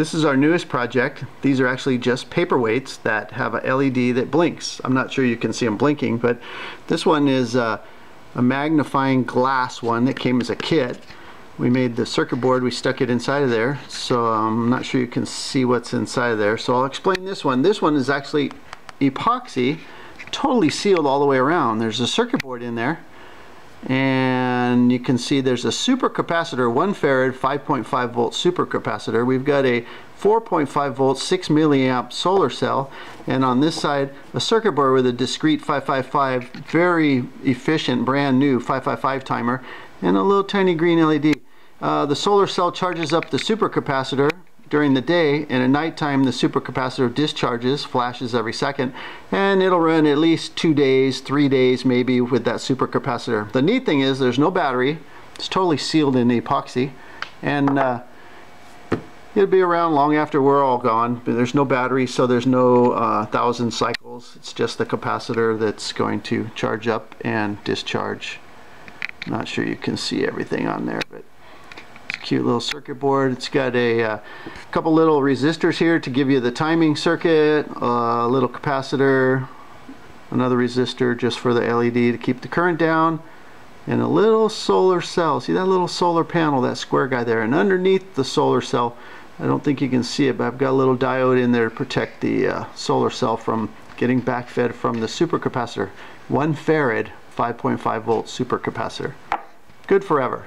This is our newest project. These are actually just paperweights that have a LED that blinks. I'm not sure you can see them blinking, but this one is uh, a magnifying glass one that came as a kit. We made the circuit board, we stuck it inside of there, so um, I'm not sure you can see what's inside of there. So I'll explain this one. This one is actually epoxy, totally sealed all the way around. There's a circuit board in there and you can see there's a supercapacitor 1 farad 5.5 volt supercapacitor. We've got a 4.5 volt 6 milliamp solar cell. And on this side a circuit board with a discrete 555 very efficient brand new 555 timer and a little tiny green LED uh, the solar cell charges up the supercapacitor during the day. And at nighttime the supercapacitor discharges flashes every second and it'll run at least two days three days maybe with that supercapacitor. The neat thing is there's no battery. It's totally sealed in epoxy and uh, it'll be around long after we're all gone. But there's no battery so there's no uh, thousand cycles. It's just the capacitor that's going to charge up and discharge. Not sure you can see everything on there but cute little circuit board. It's got a uh, couple little resistors here to give you the timing circuit, a little capacitor, another resistor just for the LED to keep the current down, and a little solar cell. See that little solar panel, that square guy there? And underneath the solar cell, I don't think you can see it, but I've got a little diode in there to protect the uh, solar cell from getting backfed from the supercapacitor. One farad, 5.5 volt supercapacitor. Good forever.